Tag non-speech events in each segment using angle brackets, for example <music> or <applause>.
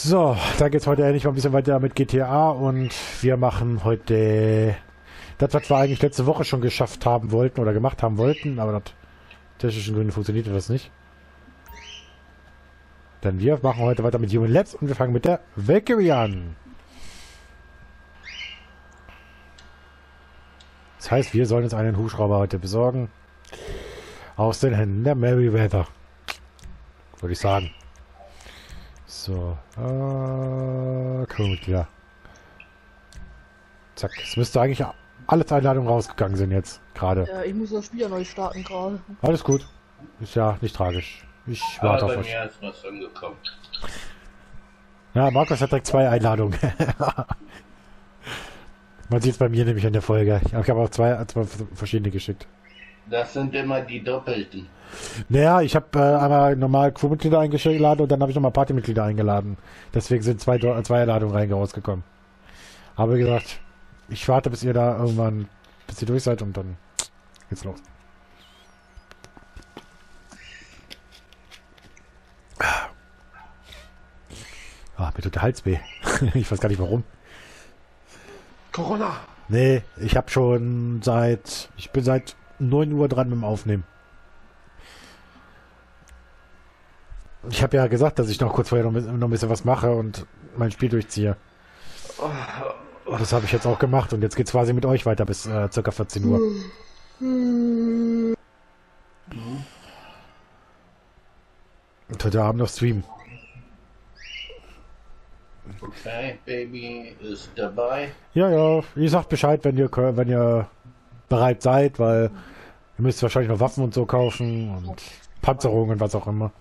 So, da geht's heute endlich mal ein bisschen weiter mit GTA und wir machen heute das, was wir eigentlich letzte Woche schon geschafft haben wollten oder gemacht haben wollten, aber das technischen Gründen funktionierte das nicht. Denn wir machen heute weiter mit Human Labs und wir fangen mit der Valkyrie an. Das heißt, wir sollen uns einen Hubschrauber heute besorgen. Aus den Händen der Meriwether. Würde ich sagen. So. Äh, Crewmitglieder. Zack. Es müsste eigentlich alles Einladungen rausgegangen sind jetzt. Gerade. Ja, ich muss das Spiel ja neu starten gerade. Alles gut. Ist ja nicht tragisch. Ich warte Aber auf bei euch. mir ist was angekommen. Ja, Markus hat direkt zwei Einladungen. <laughs> Man sieht es bei mir nämlich in der Folge. Ich habe auch zwei, zwei verschiedene geschickt. Das sind immer die Doppelten. Naja, ich habe äh, einmal normal Crewmitglieder eingeladen und dann habe ich nochmal Partymitglieder eingeladen. Deswegen sind zwei, Do- zwei Einladungen rein rausgekommen. Aber wie gesagt, ich warte, bis ihr da irgendwann, bis ihr durch seid und dann geht's los. Ah, mir tut der Hals weh. <laughs> ich weiß gar nicht warum. Corona! Nee, ich habe schon seit, ich bin seit 9 Uhr dran mit dem Aufnehmen. Ich habe ja gesagt, dass ich noch kurz vorher noch, ein bisschen- noch ein bisschen was mache und mein Spiel durchziehe. Und das habe ich jetzt auch gemacht und jetzt geht's quasi mit euch weiter bis äh, circa 14 Uhr. Und heute Abend noch streamen. Okay, Baby ist dabei. Ja, ja, ihr sagt Bescheid, wenn ihr, wenn ihr bereit seid, weil ihr müsst wahrscheinlich noch Waffen und so kaufen und Panzerungen und was auch immer.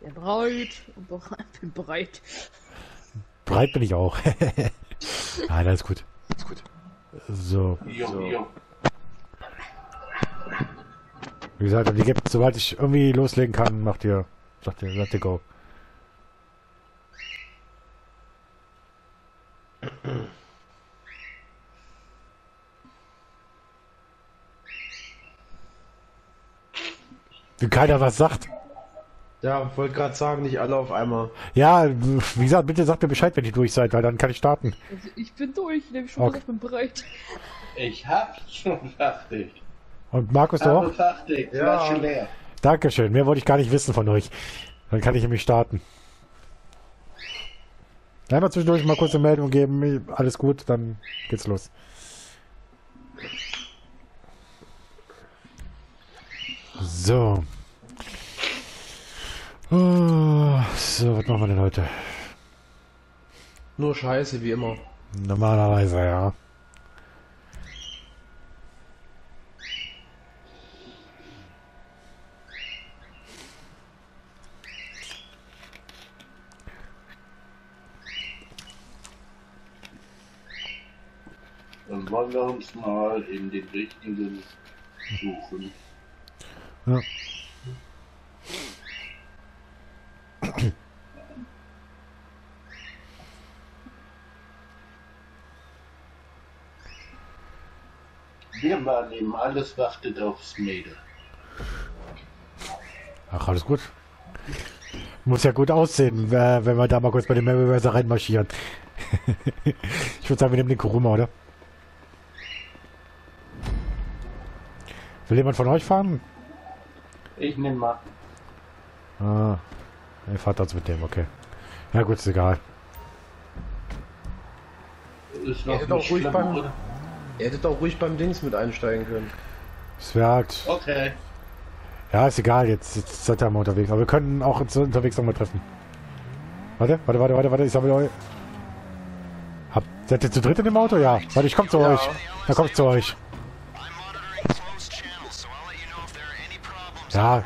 Ja, bereit und bereit. Bin bereit. Bereit bin ich auch. Nein, <laughs> alles gut. Alles gut. So, So. wie gesagt, und ihr gebt, sobald ich irgendwie loslegen kann, macht ihr, sagt ihr, sagt ihr go. Wie keiner was sagt. Ja, wollte gerade sagen, nicht alle auf einmal. Ja, wie gesagt, bitte sagt mir Bescheid, wenn ihr durch seid, weil dann kann ich starten. Also ich bin durch. Ich habe schon Okay. gesagt, bin bereit. Ich hab's schon fertig. Und Markus, du auch? fertig. Ja. Flasche leer. Dankeschön. Mehr wollte ich gar nicht wissen von euch. Dann kann ich nämlich starten. Einmal zwischendurch mal kurz eine Meldung geben. Alles gut, dann geht's los. So. Oh, so, was machen wir denn heute? Nur Scheiße, wie immer. Normalerweise, ja. Dann wollen wir uns mal in den richtigen suchen. Ja. Wir wahrnehmen, alles wartet aufs Mädel. Ach, alles gut. Muss ja gut aussehen, äh, wenn wir da mal kurz bei den Meriwether reinmarschieren. <laughs> ich würde sagen, wir nehmen den Kuruma, oder? Will jemand von euch fahren? Ich nehme mal. Ah, ihr fahrt also mit dem, okay. Ja gut, ist egal. Ist Ja, noch hätte auch ruhig schlimm, beim- oder? Ihr hättet auch ruhig beim Dings mit einsteigen können. Es wäre halt... Okay. Ja, ist egal, jetzt, jetzt seid ihr mal unterwegs. Aber wir können auch uns unterwegs nochmal treffen. Warte, warte, warte, warte, warte, ich sammle euch. Hab, seid ihr zu dritt in dem Auto? Ja. Warte, ich komm zu Ja. euch. Da komm ich zu euch. Ja.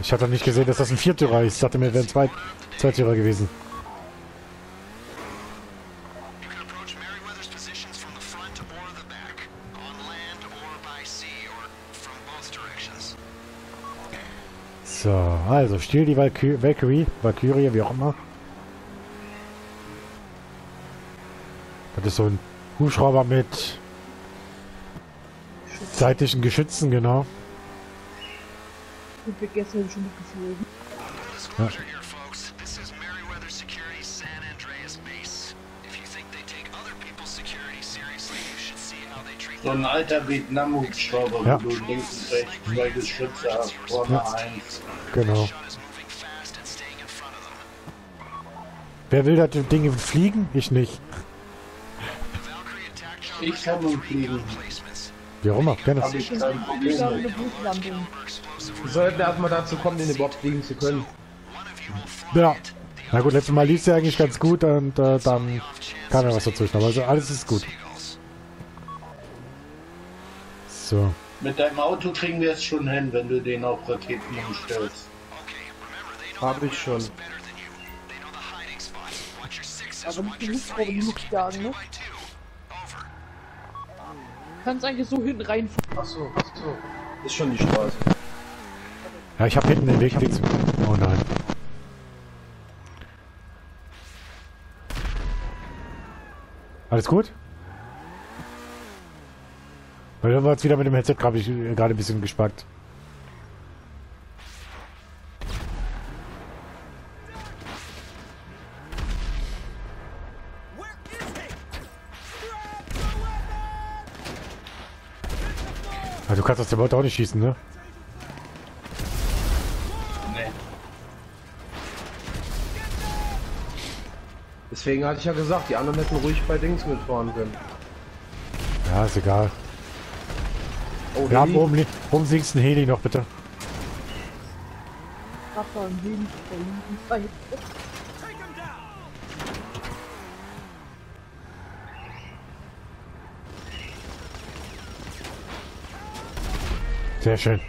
Ich hatte nicht gesehen, dass das ein Viertürer ist. Ich dachte mir, wäre ein Zweit Zweitürer gewesen. So, also, stiel die Valky Valkyrie, Valkyrie, wie auch immer. Das ist so ein Hubschrauber mit seitlichen Geschützen, genau gut weg, gestern habe ich schon mitgeflogen. Ja. So ein alter Vietnam-Hubschrauber, ja. wo du links und rechts zwei Geschütze hast, vorne ja. eins. Genau. Wer will da die Dinge fliegen? Ich nicht. Ich kann nur fliegen. Wie auch immer, gerne. Hab ich kein Problem mit. Wir sollten erstmal dazu kommen, den überhaupt fliegen zu können. Ja. Na gut, letztes Mal lief es ja eigentlich ganz gut und äh, dann kam ja was dazwischen. Aber also alles ist gut. So. Mit deinem Auto kriegen wir es schon hin, wenn du den auf Raketen umstellst. Habe ich schon. Aber nicht die Hubschrauber, die Luft jagen, ne? Kannst eigentlich so hinten reinfahren. Achso, achso. Ist schon die Straße. Ja, ich habe hinten den Weg. Zu- Oh nein. Alles gut? Weil wir jetzt wieder mit dem Headset gerade ein bisschen gespackt. Ah, du kannst aus dem Auto auch nicht schießen, ne? Deswegen hatte ich ja gesagt, die anderen hätten ruhig bei Dings mitfahren können. Ja, ist egal. Oh, Ja, Heli. oben, li- oben links ein Heli noch, bitte. Krafter und Leben der linken Seite. Sehr schön.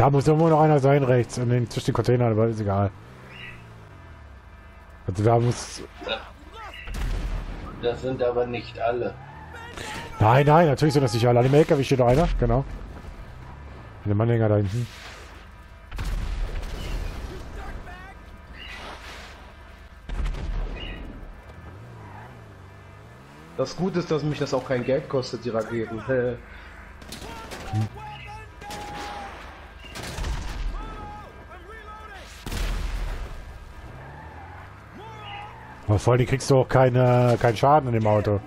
Da muss irgendwo noch einer sein, rechts, in den, zwischen den Containern, aber ist egal. Also da muss... Das sind aber nicht alle. Nein, nein, natürlich sind das nicht alle. An dem LKW steht noch einer, genau. In dem Anhänger da hinten. Das Gute ist, dass mich das auch kein Geld kostet, die Raketen. <laughs> Vor allem kriegst du auch keine, keinen Schaden in dem Auto.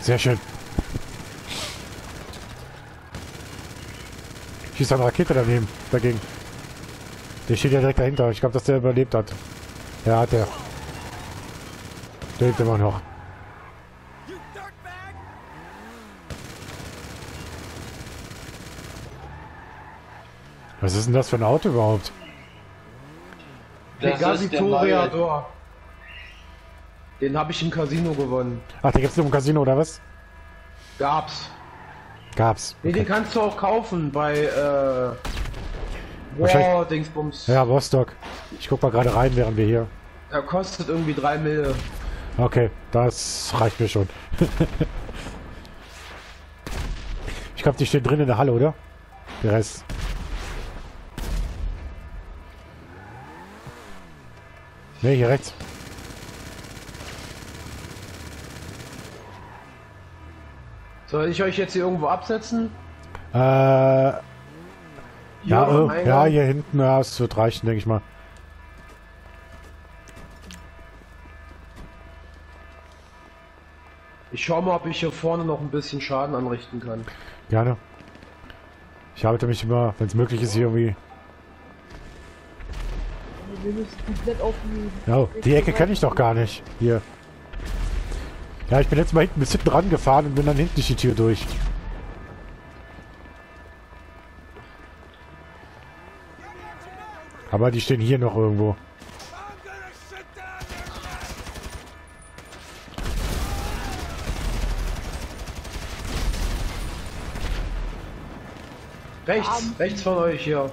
Sehr schön. Schießt eine Rakete daneben, dagegen. Der steht ja direkt dahinter. Ich glaube, dass der überlebt hat. Ja, hat er. Der lebt immer noch. Was ist denn das für ein Auto überhaupt? Das Pegasi ist der neue, Toreador. Den habe ich im Casino gewonnen. Ach, der gibt's nur im Casino oder was? Gab's. Gab's. Nee, den kannst du auch kaufen bei äh. Wow, Dingsbums. Ja, Rostock. Ich guck mal gerade rein, während wir hier. Der kostet irgendwie 3 Mille. Okay, das reicht mir schon. <laughs> ich glaube, die stehen drin in der Halle, oder? Der Rest. Ne, hier rechts. Soll ich euch jetzt hier irgendwo absetzen? Äh, ja, äh, ja, hier hinten, ja, es wird reichen, denke ich mal. Ich schau mal, ob ich hier vorne noch ein bisschen Schaden anrichten kann. Gerne. Ich arbeite mich immer, wenn es möglich ist, hier irgendwie. Wir müssen komplett auf die. Ja, die Ecke kenne ich doch gar nicht. Hier. Ja, ich bin jetzt mal hinten bis hinten rangefahren und bin dann hinten durch die Tür durch. Aber die stehen hier noch irgendwo. Rechts, rechts von euch hier.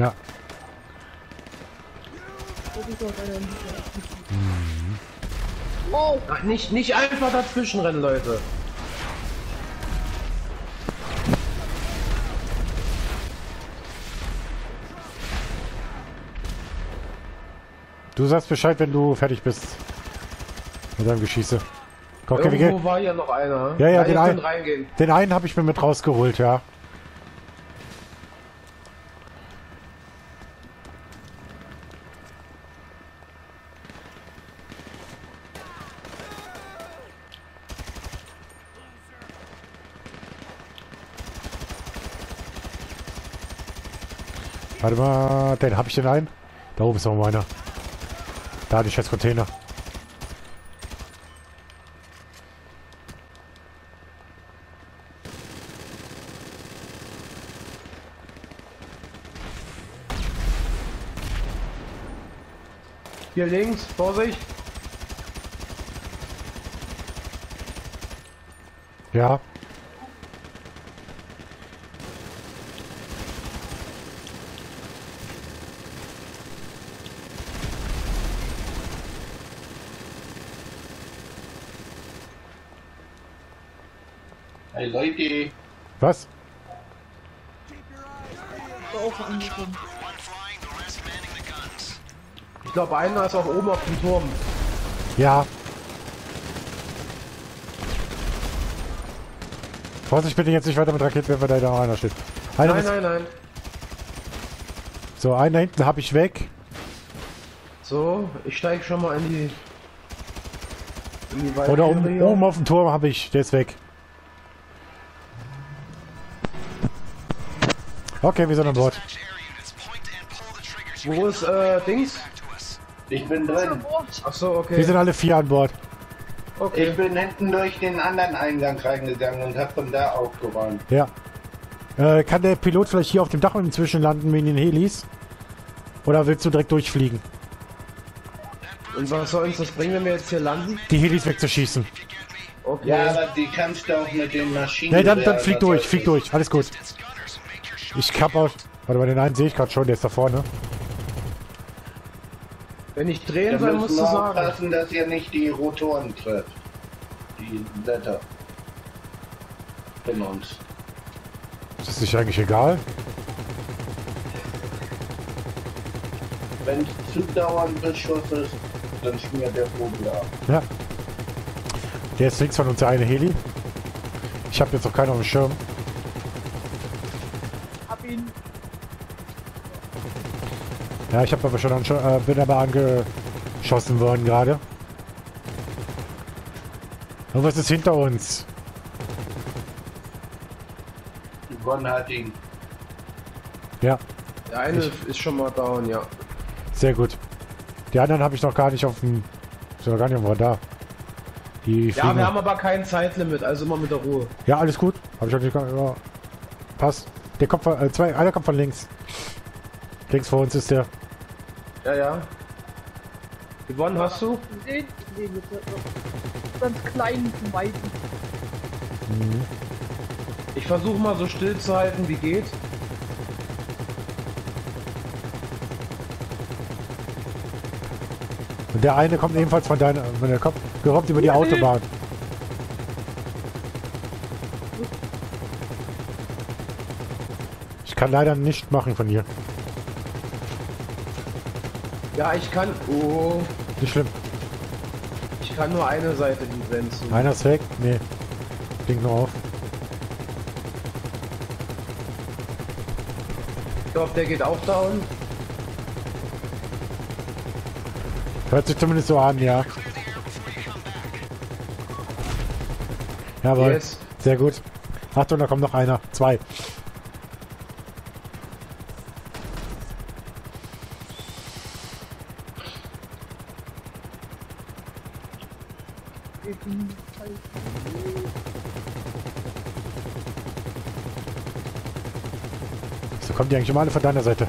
Ja. Doch einer nicht Wow! Ach, nicht, nicht einfach dazwischen rennen, Leute. Du sagst Bescheid, wenn du fertig bist. Mit deinem Geschieße. Okay, wir Irgendwo gehen. war hier noch einer. Ja, ja, den einen- könnt reingehen. Den einen habe ich mir mit rausgeholt, ja. Warte mal, den habe ich den einen? Da oben ist noch meiner. Da die scheiß Container. Hier links, Vorsicht. Ja. Hey Leute, Was? Ich glaube, einer ist auch oben auf dem Turm. Ja. Vorsicht bitte jetzt nicht weiter mit Raketenwerfer, da noch einer steht. Einer Nein, ist, nein, nein. So, einen da hinten habe ich weg. So, ich steige schon mal in die. In die Oder oben, oben auf dem Turm habe ich. Der ist weg. Okay, wir sind an Bord. Wo ist äh, Dings? ich bin drin. Ach so, okay. Wir sind alle vier an Bord. okay. Ich bin hinten durch den anderen Eingang reingegangen und hab von da aufgeräumt. Ja. Äh, kann der Pilot vielleicht hier auf dem Dach inzwischen landen wegen den Helis? Oder willst du direkt durchfliegen? Und was soll uns das bringen, wenn wir jetzt hier landen? Die Helis wegzuschießen. Okay. Ja, aber die kannst du auch mit den Maschinen. Ne, dann, dann flieg durch, flieg durch. Alles gut. Ich hab auch... Warte mal, den einen sehe ich gerade schon, der ist da vorne. Wenn ich drehen soll, musst du wir sagen. aufpassen, dass ihr nicht die Rotoren trifft. Die Blätter. Von uns. Das ist sich eigentlich egal. Wenn es zu dauernd Beschuss ist, dann schmiert der Vogel ab. Ja. Der ist links von uns der eine Heli. Ich habe jetzt noch keinen auf dem Schirm. Ihn. Ja, ich habe aber schon äh, bin aber angeschossen worden gerade. Und was ist hinter uns? Yvonne hat ihn. Ja, Der eine ist schon mal down, ja. sehr gut. Die anderen habe ich noch gar nicht auf dem. Noch gar nicht dem Radar. Die Ja, wir haben aber kein Zeitlimit, also immer mit der Ruhe. ja, alles gut. Habe ich auch nicht. Ja. Passt. Der kommt von, äh, zwei, einer kommt von links. Links vor uns ist der. Ja, ja. Yvonne, hast du? Den, mit der ganz kleinen zum Weiten. Ich versuche mal so still zu halten, wie geht. Und der eine kommt ebenfalls von deiner. Der kommt, gerobbt über die Autobahn. Kann leider nicht machen von hier. Ja, ich kann. Oh. Nicht schlimm. Ich kann nur eine Seite begrenzen. Einer ist weg. Nee. Klingt nur auf. Ich glaube, der geht auch down. Hört sich zumindest so an, ja. Jawohl. Yes. Sehr gut. Achtung, da kommt noch einer. Zwei. So kommen die eigentlich immer alle von deiner Seite.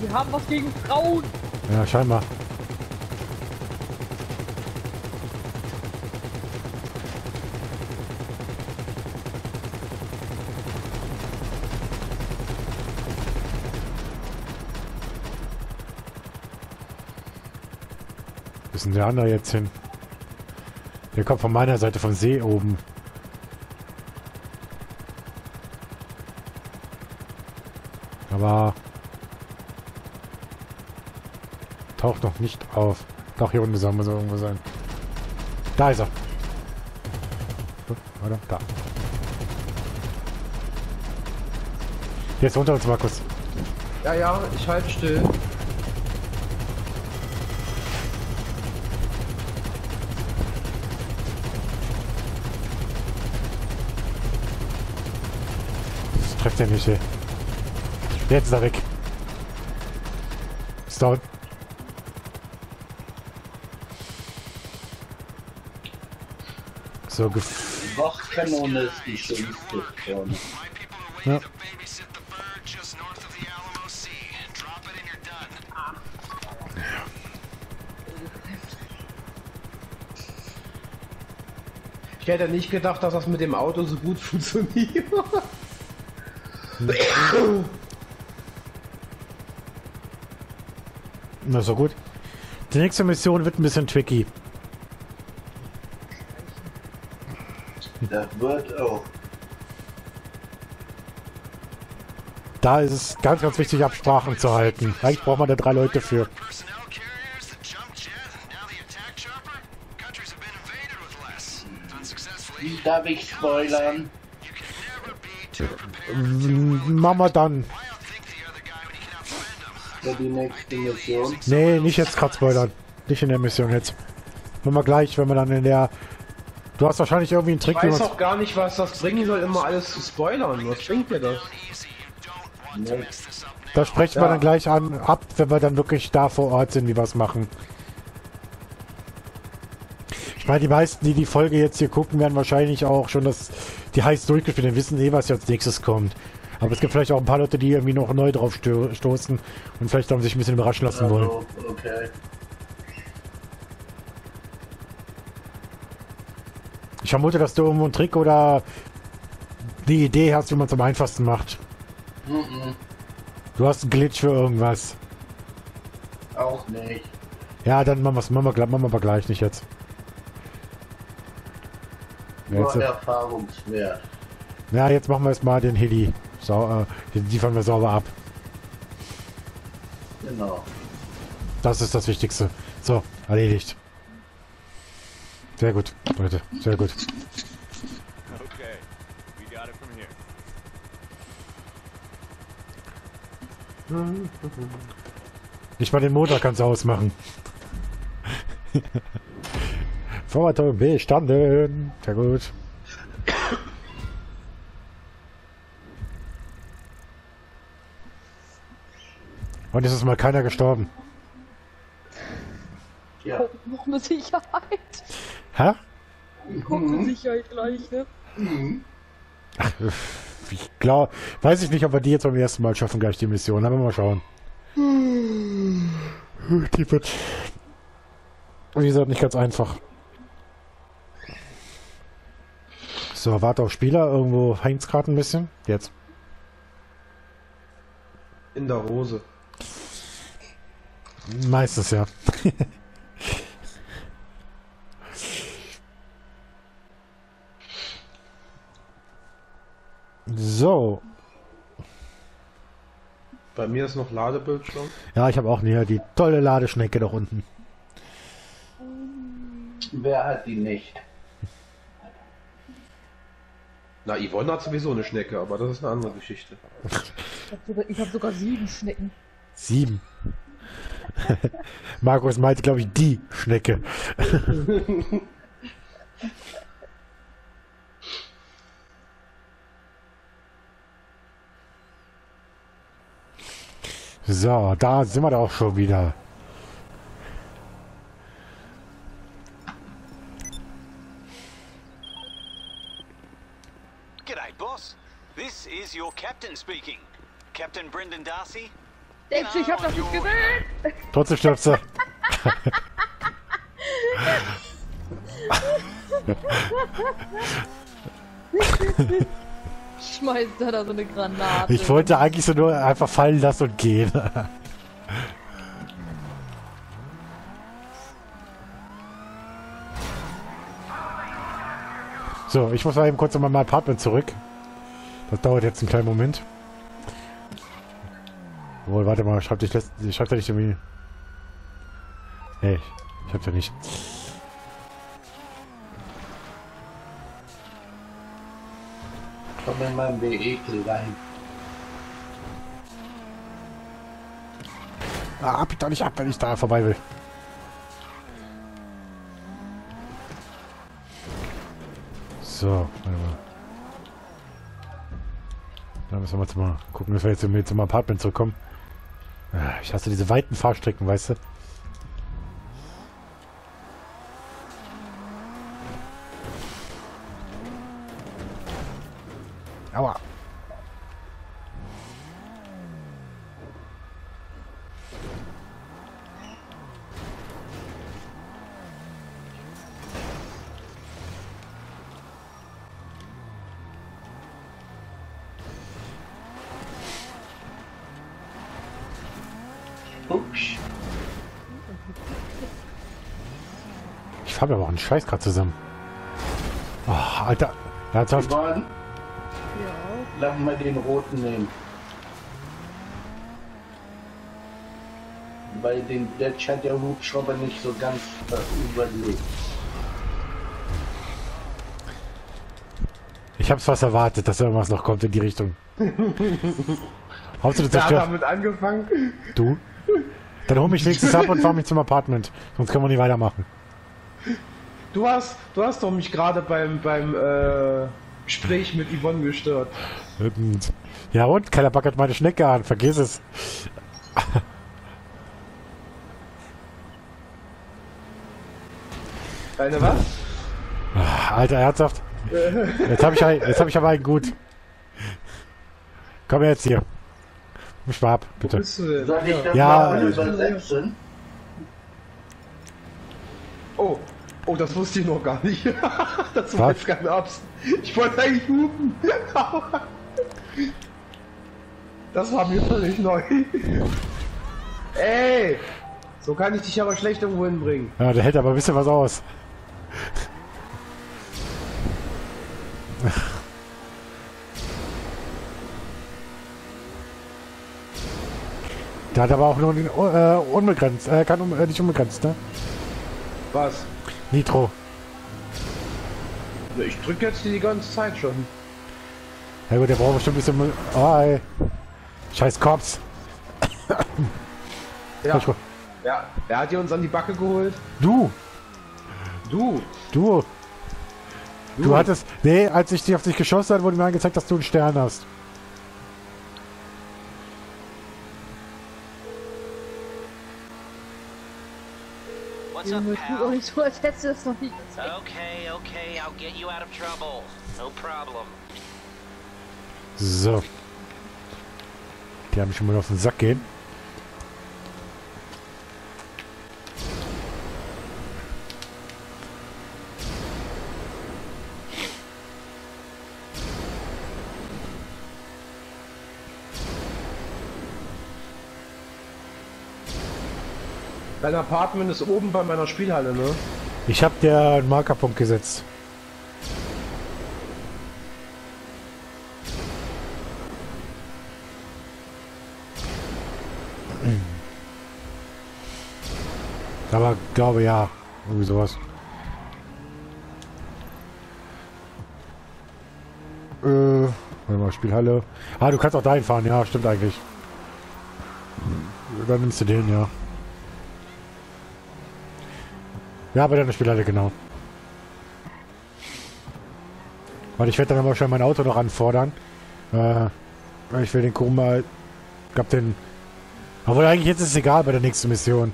Wir haben was gegen Frauen. Ja, scheinbar. Wo ist denn der andere jetzt hin? Der kommt von meiner Seite vom See oben. Aber taucht noch nicht auf. Doch, hier unten soll er irgendwo sein. Da ist er. Oder? Da. Ist unter uns, Markus. Ja, ja, ich halte still. Das trifft er nicht, ey. Jetzt ist er weg. Ist down. So, gef Wachkanone ist die schönste waiting Ja. Ich hätte nicht gedacht, dass das mit dem Auto so gut <laughs> funktioniert. Na so gut. Die nächste Mission wird ein bisschen tricky. Das wird auch. Da ist es ganz, ganz wichtig, Absprachen zu halten. Eigentlich braucht man da drei Leute für. Darf ich spoilern? Machen wir dann. Für die nächste Mission. Nee, nicht jetzt gerade spoilern. Nicht in der Mission jetzt. Machen wir gleich, wenn wir dann in der... Du hast wahrscheinlich irgendwie einen Ich Trick, wie weiß auch gar nicht, was das bringen soll, immer alles zu spoilern. Was bringt mir das? Nee. mess this up now. Da sprechen wir Ja. dann gleich an, ab, wenn wir dann wirklich da vor Ort sind, wie wir es machen. Ich meine, die meisten, die die Folge jetzt hier gucken, werden wahrscheinlich auch schon das, die heiß durchgespielt haben, wissen eh, was jetzt als nächstes kommt. Aber es gibt vielleicht auch ein paar Leute, die irgendwie noch neu drauf sto stoßen und vielleicht auch sich ein bisschen überraschen lassen wollen. Also, okay. Ich vermute, dass du irgendwo einen Trick oder die Idee hast, wie man es am einfachsten macht. Mhm. Du hast einen Glitch für irgendwas. Auch nicht. Ja, dann machen wir es machen wir, machen wir gleich nicht jetzt. Nur Jetzt, Erfahrungswert. ja, jetzt machen wir erstmal den Heli. Sau, äh, die liefern wir sauber ab. Genau. Das ist das Wichtigste. So, erledigt. Sehr gut, Leute. Sehr gut. Okay, we got it from here. Nicht mal den Motor kannst du ausmachen. <laughs> Vorderton bestanden. Sehr gut. Und es ist mal keiner gestorben. Ja. Sicherheit. Hä? Guck eine Sicherheit gleich, ne? Ich glaube, weiß ich nicht, ob wir die jetzt beim ersten Mal schaffen, gleich die Mission. Aber mal schauen. Die wird, wie gesagt, nicht ganz einfach. So, warte auf Spieler. Irgendwo hängt gerade ein bisschen. Jetzt. In der Hose. Meistens ja. <laughs> so. Bei mir ist noch Ladebildschirm. Ja, ich habe auch näher die tolle Ladeschnecke da unten. Wer hat die nicht? Na, Yvonne hat sowieso eine Schnecke, aber das ist eine andere Geschichte. Ich hab sogar, ich hab sogar sieben Schnecken. Sieben. <laughs> Markus meinte, glaube ich, die Schnecke. <laughs> so, da sind wir da auch schon wieder. G'day, boss. This is your captain speaking. Captain Brendan Darcy. Denkst du, ich hab das nicht gesehen? Trotzdem stirbst du. Schmeißt da da so eine Granate. Ich wollte eigentlich so nur einfach fallen lassen und gehen. So, ich muss mal eben kurz in mein Apartment zurück. Das dauert jetzt einen kleinen Moment. Wohl, warte mal, schreibt dich, schreibt er nicht irgendwie... Nee, ich hab's ja nicht. Komm in meinem Vehikel rein. Ah, doch nicht ab, wenn ich da vorbei will. So, warte mal. Da müssen wir jetzt mal gucken, dass wir jetzt zum Apartment zurückkommen. Ah, Ich hasse diese weiten Fahrstrecken, weißt du? Ups. Ich fahre mir aber auch einen Scheiß gerade zusammen. Oh, Alter. Ernsthaft? Ja. Lass mal den roten nehmen. Weil den Dutch hat der Hubschrauber nicht so ganz äh, überlegt. Ich hab's fast erwartet, dass irgendwas noch kommt in die Richtung. <laughs> Hauptsache du zerstört. damit angefangen? Du? Dann hol mich wenigstens ab und fahr mich zum Apartment. Sonst können wir nicht weitermachen. Du hast, du hast doch mich gerade beim, beim äh, Gespräch mit Yvonne gestört. Ja und? Keiner backert meine Schnecke an. Vergiss es. Deine was? Alter, ernsthaft? Jetzt hab ich, jetzt hab ich aber einen gut. Komm jetzt hier. Mich mal ab, Wo bitte. Soll ich das Ja, mal äh, übersetzen? Oh, oh, das wusste ich noch gar nicht. <laughs> das Was? war jetzt kein Abs. Ich wollte eigentlich hupen. <laughs> das war mir völlig neu. <laughs> Ey, so kann ich dich aber schlecht irgendwo hinbringen. Ja, der hält aber ein bisschen was aus. Der hat aber auch nur den, äh, unbegrenzt, äh, kann um, äh, nicht unbegrenzt, ne? Was? Nitro. Ich drücke jetzt die ganze Zeit schon. Ja gut, der braucht bestimmt ein bisschen... Oh, ey. Scheiß Cops. Ja. Ja, wer hat dir uns an die Backe geholt? Du, Du. du, du hattest... Nee, als ich dich auf dich geschossen habe, wurde mir angezeigt, dass du einen Stern hast. Junge, tu doch pal? nicht so, als hättest du das noch nie gezeigt. Okay, okay, I'll get you out of trouble. No problem. So. Die haben mich schon mal auf den Sack gehen. Dein Apartment ist oben bei meiner Spielhalle, ne? Ich habe dir einen Markerpunkt gesetzt. <clears throat> Aber glaube ja, irgendwie sowas. Äh, warte mal, Spielhalle. Ah, du kannst auch dahin fahren, ja, stimmt eigentlich. Dann nimmst du den, ja. Ja, bei deiner Spielhalle, genau. Weil ich werde dann aber schon mein Auto noch anfordern. Äh, ich will den Kuruma... Ich glaub den... Obwohl eigentlich jetzt ist es egal bei der nächsten Mission.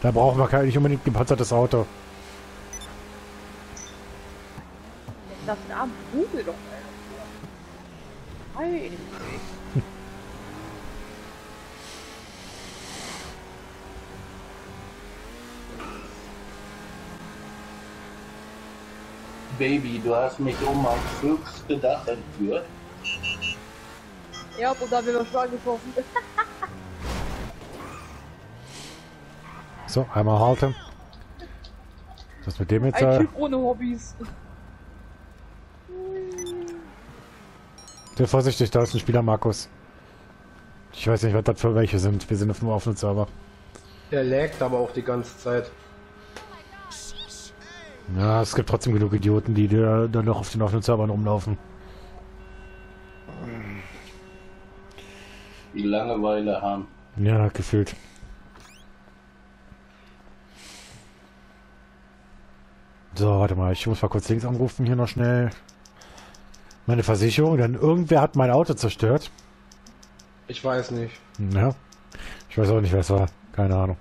Da brauchen wir kein, nicht unbedingt gepanzertes Auto. Das Namen Google doch einer. Baby, du hast mich um aufs höchste Dach entführt. Ja, und da wir noch Schlag getroffen. So, einmal halten. Was mit dem jetzt? Ein Äh, Typ ohne Hobbys. sehr vorsichtig, da ist ein Spieler Markus. Ich weiß nicht, was das für welche sind. Wir sind auf einem offenen Server. Der laggt aber auch die ganze Zeit. Ja, es gibt trotzdem genug Idioten, die da dann noch auf den offenen Servern rumlaufen. Die Langeweile haben. Ja, gefühlt. So, warte mal, ich muss mal kurz links anrufen hier noch schnell. Meine Versicherung, denn irgendwer hat mein Auto zerstört. Ich weiß nicht. Ja. Ich weiß auch nicht, wer es war. Keine Ahnung.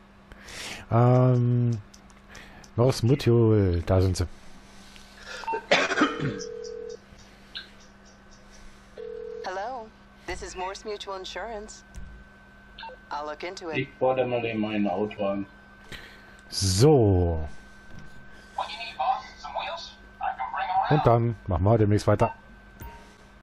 Ähm. Norris Mutual, da sind sie. Hello, this is Morse Mutual Insurance. I'll look into it. Ich fordere mal in mein Auto an. So. What you need, boss? Some wheels? I can bring 'em around. Und dann machen wir demnächst weiter.